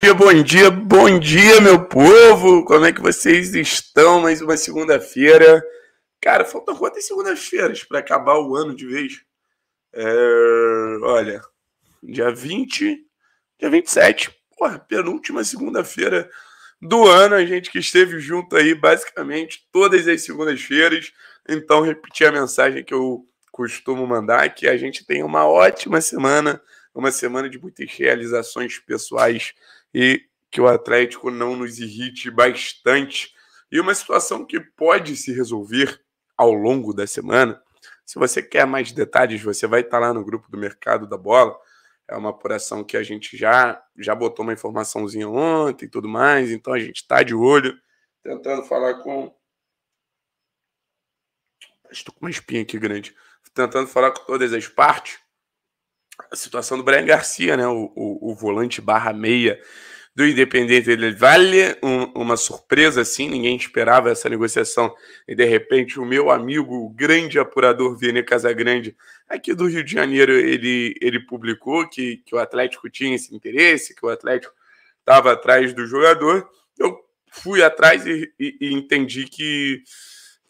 dia, bom dia, bom dia, meu povo! Como é que vocês estão? Mais uma segunda-feira. Cara, faltam quantas segundas-feiras para acabar o ano de vez? É... Olha, dia 20, dia 27, porra, penúltima segunda-feira do ano, a gente que esteve junto aí basicamente todas as segundas-feiras. Então, repetir a mensagem que eu costumo mandar, que a gente tem uma ótima semana, uma semana de muitas realizações pessoais e que o Atlético não nos irrite bastante. E uma situação que pode se resolver ao longo da semana. Se você quer mais detalhes, você vai estar lá no grupo do Mercado da Bola. É uma apuração que a gente já já botou uma informaçãozinha ontem e tudo mais, então a gente está de olho, tentando falar com. Estou com uma espinha aqui grande. Tentando falar com todas as partes a situação do Brian Garcia, né? O, o, o volante barra meia do Independente del Valle, um, uma surpresa assim, ninguém esperava essa negociação e de repente o meu amigo, o grande apurador Vene Casagrande, aqui do Rio de Janeiro, ele, ele publicou que, que o Atlético tinha esse interesse, que o Atlético estava atrás do jogador. Eu fui atrás e, e, e entendi que,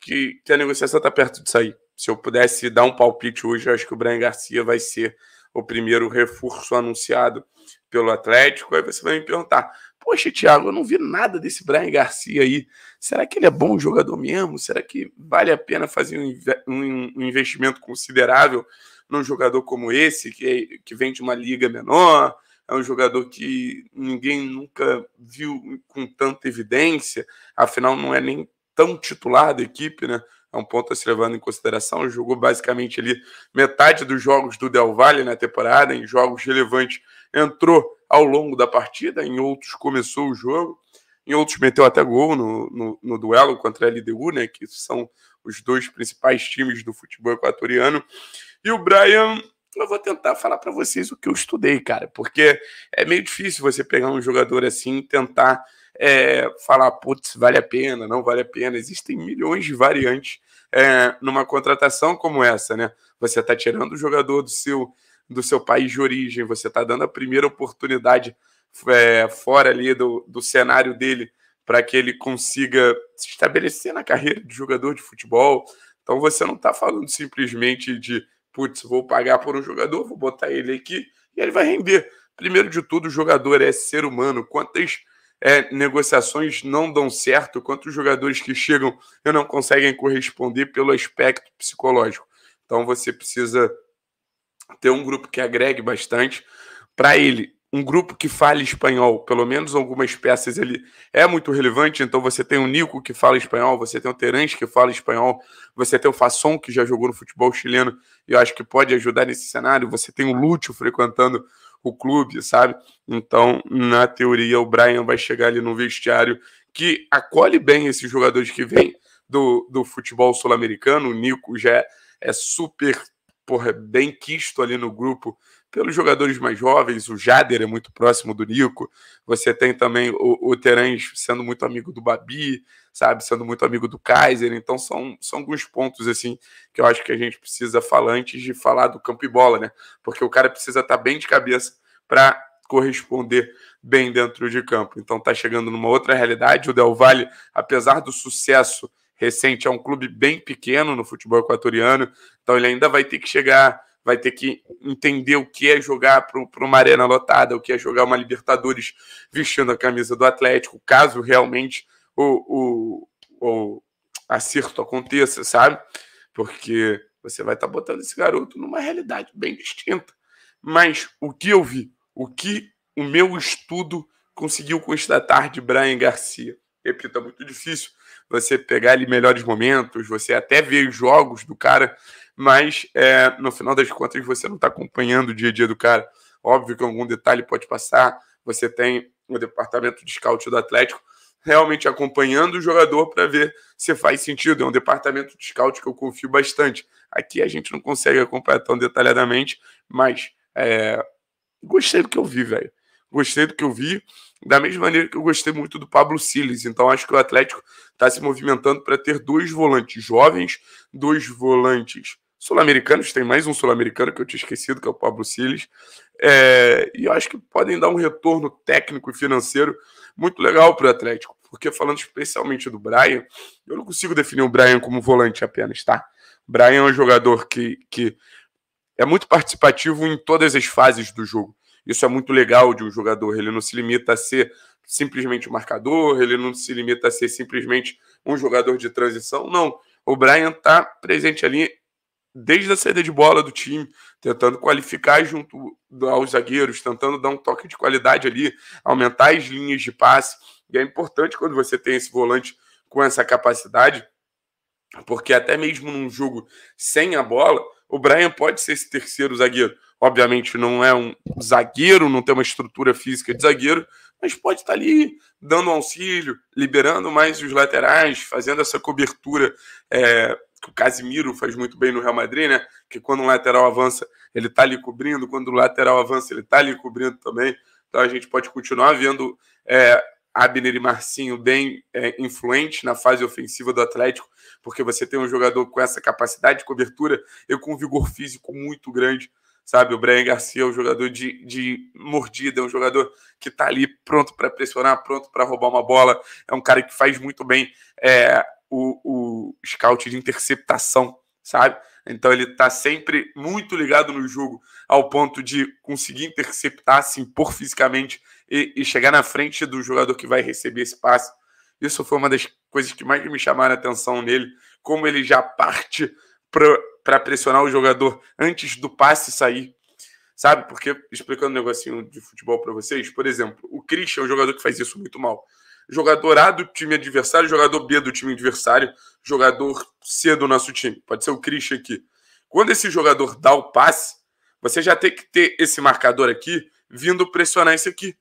que, que a negociação está perto de sair. Se eu pudesse dar um palpite hoje, eu acho que o Brian Garcia vai ser o primeiro reforço anunciado pelo Atlético. Aí você vai me perguntar: Poxa, Thiago, eu não vi nada desse Brian Garcia aí. Será que ele é bom jogador mesmo? Será que vale a pena fazer um, investimento considerável num jogador como esse, que, que vem de uma liga menor? É um jogador que ninguém nunca viu com tanta evidência, afinal, não é nem tão titular da equipe, né? É um ponto a se levando em consideração. Jogou basicamente ali metade dos jogos do Del Valle na temporada, em jogos relevantes entrou ao longo da partida, em outros começou o jogo, em outros meteu até gol no, no, no duelo contra a LDU, né, que são os dois principais times do futebol equatoriano. E o Brian, eu vou tentar falar para vocês o que eu estudei, cara, porque é meio difícil você pegar um jogador assim e tentar é, falar, putz, vale a pena, não vale a pena. Existem milhões de variantes é, numa contratação como essa, né? Você está tirando o jogador do seu, do seu país de origem, você está dando a primeira oportunidade é, fora ali do, do cenário dele para que ele consiga se estabelecer na carreira de jogador de futebol. Então você não está falando simplesmente de, putz, vou pagar por um jogador, vou botar ele aqui e ele vai render. Primeiro de tudo, o jogador é ser humano. Quantas é, negociações não dão certo, quantos jogadores que chegam e não conseguem corresponder pelo aspecto psicológico. Então você precisa ter um grupo que agregue bastante. Para ele, um grupo que fale espanhol, pelo menos algumas peças ele é muito relevante. Então você tem o Nico que fala espanhol, você tem o Terence que fala espanhol, você tem o Fasson que já jogou no futebol chileno e eu acho que pode ajudar nesse cenário. Você tem o Lúcio frequentando o clube, sabe? Então, na teoria, o Brian vai chegar ali no vestiário que acolhe bem esses jogadores que vêm do, do futebol sul-americano. O Nico já é, é super porra, bem quisto ali no grupo pelos jogadores mais jovens. O Jader é muito próximo do Nico. Você tem também o, o sendo muito amigo do Babi, sabe? Sendo muito amigo do Kaiser. Então são, são alguns pontos assim que eu acho que a gente precisa falar antes de falar do campo e bola, né? Porque o cara precisa estar tá bem de cabeça para corresponder bem dentro de campo. Então está chegando numa outra realidade. O Del Valle, apesar do sucesso recente, é um clube bem pequeno no futebol equatoriano, então ele ainda vai ter que chegar, vai ter que entender o que é jogar para uma arena lotada, o que é jogar uma Libertadores vestindo a camisa do Atlético, caso realmente o, o, o acerto aconteça, sabe? Porque você vai estar tá botando esse garoto numa realidade bem distinta. Mas o que eu vi, o que o meu estudo conseguiu constatar de Brian Garcia? Repito, é muito difícil você pegar ali melhores momentos, você até ver os jogos do cara, mas é, no final das contas você não está acompanhando o dia a dia do cara. Óbvio que algum detalhe pode passar, você tem o departamento de scout do Atlético realmente acompanhando o jogador para ver se faz sentido. É um departamento de scout que eu confio bastante. Aqui a gente não consegue acompanhar tão detalhadamente, mas é, gostei do que eu vi, velho. Gostei do que eu vi. Da mesma maneira que eu gostei muito do Pablo Siles. Então, acho que o Atlético está se movimentando para ter dois volantes jovens, dois volantes sul-americanos, tem mais um sul-americano que eu tinha esquecido, que é o Pablo Siles, é, e eu acho que podem dar um retorno técnico e financeiro muito legal para o Atlético, porque falando especialmente do Brian, eu não consigo definir o Brian como volante apenas, tá? Brian é um jogador que, que é muito participativo em todas as fases do jogo. Isso é muito legal de um jogador, ele não se limita a ser simplesmente um marcador, ele não se limita a ser simplesmente um jogador de transição, não. O Brian está presente ali desde a saída de bola do time, tentando qualificar junto aos zagueiros, tentando dar um toque de qualidade ali, aumentar as linhas de passe. E é importante quando você tem esse volante com essa capacidade, porque até mesmo num jogo sem a bola, o Brian pode ser esse terceiro zagueiro. Obviamente não é um zagueiro, não tem uma estrutura física de zagueiro, mas pode estar ali dando auxílio, liberando mais os laterais, fazendo essa cobertura é, que o Casimiro faz muito bem no Real Madrid, né? Que quando um lateral avança, ele tá ali cobrindo, quando o lateral avança, ele tá ali cobrindo também. Então a gente pode continuar vendo é, Abner e Marcinho bem é, influentes na fase ofensiva do Atlético, porque você tem um jogador com essa capacidade de cobertura e com um vigor físico muito grande. Sabe, o Brian Garcia é um jogador de, de mordida, é um jogador que tá ali pronto para pressionar, pronto para roubar uma bola. É um cara que faz muito bem é, o, o scout de interceptação, sabe? Então ele está sempre muito ligado no jogo, ao ponto de conseguir interceptar, se impor fisicamente e, e, chegar na frente do jogador que vai receber esse passe. Isso foi uma das coisas que mais me chamaram a atenção nele, como ele já parte para pressionar o jogador antes do passe sair. Sabe? Porque, explicando um negocinho de futebol para vocês, por exemplo, o Christian é um jogador que faz isso muito mal jogador A do time adversário, jogador B do time adversário, jogador C do nosso time. Pode ser o Christian aqui. Quando esse jogador dá o passe, você já tem que ter esse marcador aqui vindo pressionar esse aqui.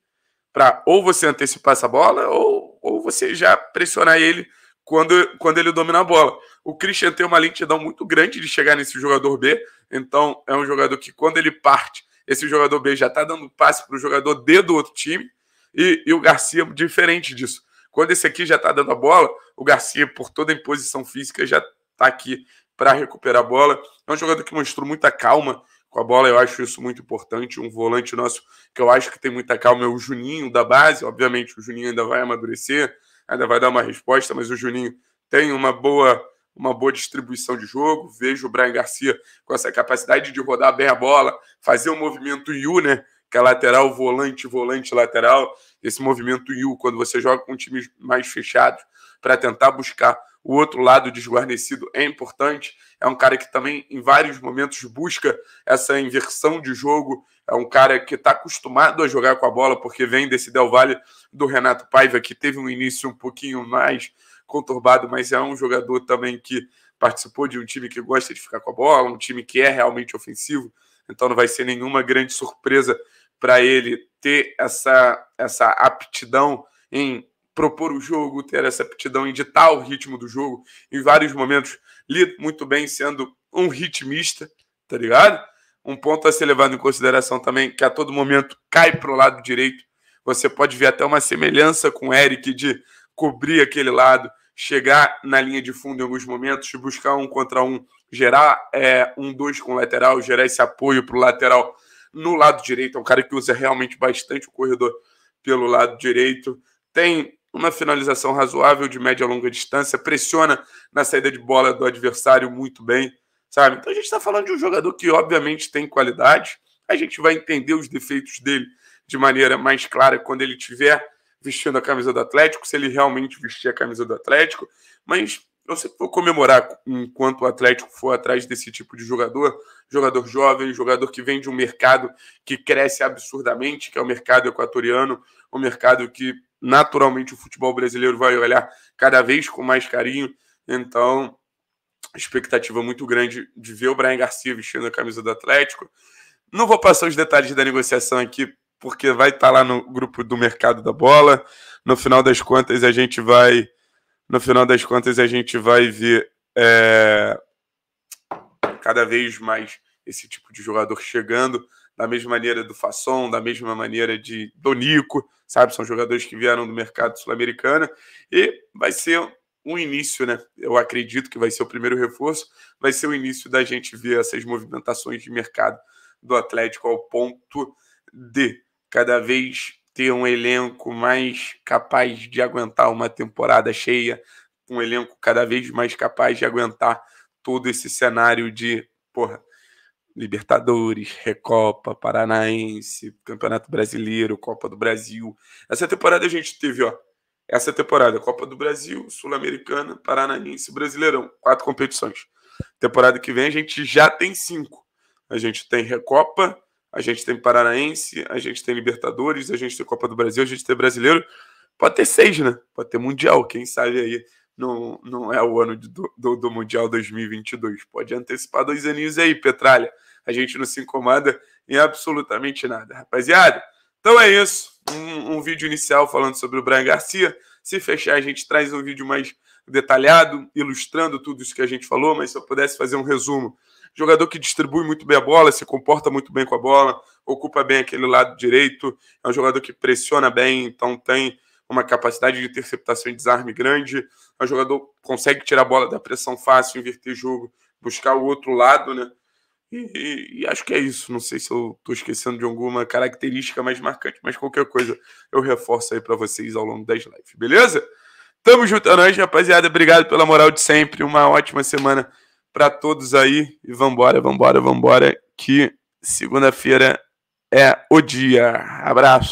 Para ou você antecipar essa bola, ou, ou você já pressionar ele quando, quando ele domina a bola. O Christian tem uma lentidão muito grande de chegar nesse jogador B, então é um jogador que, quando ele parte, esse jogador B já está dando passe para o jogador D do outro time, e, e o Garcia, diferente disso. Quando esse aqui já está dando a bola, o Garcia, por toda a imposição física, já está aqui para recuperar a bola. É um jogador que mostrou muita calma com a bola, eu acho isso muito importante. Um volante nosso que eu acho que tem muita calma é o Juninho da base. Obviamente, o Juninho ainda vai amadurecer, ainda vai dar uma resposta, mas o Juninho tem uma boa uma boa distribuição de jogo. Vejo o Brian Garcia com essa capacidade de rodar bem a bola, fazer um movimento Yu, né? Que é lateral, volante, volante, lateral. Esse movimento Yu, quando você joga com times mais fechados, para tentar buscar o outro lado desguarnecido, é importante. É um cara que também, em vários momentos, busca essa inversão de jogo. É um cara que está acostumado a jogar com a bola, porque vem desse Del Valle do Renato Paiva, que teve um início um pouquinho mais conturbado, mas é um jogador também que participou de um time que gosta de ficar com a bola, um time que é realmente ofensivo. Então não vai ser nenhuma grande surpresa para ele ter essa, essa aptidão em propor o jogo, ter essa aptidão em ditar o ritmo do jogo. Em vários momentos, lido muito bem sendo um ritmista, tá ligado? Um ponto a ser levado em consideração também, que a todo momento cai para o lado direito. Você pode ver até uma semelhança com o Eric de cobrir aquele lado, chegar na linha de fundo em alguns momentos, buscar um contra um, gerar é, um dois com o lateral, gerar esse apoio para o lateral no lado direito. É um cara que usa realmente bastante o corredor pelo lado direito. Tem uma finalização razoável de média a longa distância, pressiona na saída de bola do adversário muito bem, sabe? Então a gente está falando de um jogador que obviamente tem qualidade. A gente vai entender os defeitos dele de maneira mais clara quando ele tiver vestindo a camisa do Atlético, se ele realmente vestir a camisa do Atlético, mas eu sempre vou comemorar enquanto o Atlético for atrás desse tipo de jogador, jogador jovem, jogador que vem de um mercado que cresce absurdamente, que é o mercado equatoriano, um mercado que naturalmente o futebol brasileiro vai olhar cada vez com mais carinho. Então, expectativa muito grande de ver o Brian Garcia vestindo a camisa do Atlético. Não vou passar os detalhes da negociação aqui, porque vai estar lá no grupo do mercado da bola. No final das contas, a gente vai no final das contas a gente vai ver é, cada vez mais esse tipo de jogador chegando, da mesma maneira do Fasson, da mesma maneira de Donico, sabe? São jogadores que vieram do mercado sul-americano e vai ser um início, né? Eu acredito que vai ser o primeiro reforço, vai ser o início da gente ver essas movimentações de mercado do Atlético ao ponto de cada vez ter um elenco mais capaz de aguentar uma temporada cheia, um elenco cada vez mais capaz de aguentar todo esse cenário de, porra, Libertadores, Recopa, Paranaense, Campeonato Brasileiro, Copa do Brasil. Essa temporada a gente teve, ó, essa temporada, Copa do Brasil, Sul-Americana, Paranaense, Brasileirão, quatro competições. Temporada que vem a gente já tem cinco. A gente tem Recopa, a gente tem Paranaense, a gente tem Libertadores, a gente tem Copa do Brasil, a gente tem Brasileiro. Pode ter seis, né? Pode ter Mundial, quem sabe aí não, não é o ano do, do, do Mundial 2022. Pode antecipar dois aninhos aí, Petralha. A gente não se incomoda em absolutamente nada, rapaziada. Então é isso. Um, um vídeo inicial falando sobre o Brian Garcia. Se fechar, a gente traz um vídeo mais detalhado, ilustrando tudo isso que a gente falou, mas se eu pudesse fazer um resumo. Jogador que distribui muito bem a bola, se comporta muito bem com a bola, ocupa bem aquele lado direito, é um jogador que pressiona bem, então tem uma capacidade de interceptação e desarme grande, é um jogador que consegue tirar a bola da pressão fácil, inverter jogo, buscar o outro lado, né? E, e, e, acho que é isso. Não sei se eu estou esquecendo de alguma característica mais marcante, mas qualquer coisa eu reforço aí para vocês ao longo das lives, beleza? Tamo junto a nós, rapaziada. Obrigado pela moral de sempre. Uma ótima semana para todos aí. E vambora, vambora, vambora. Que segunda-feira é o dia. Abraço.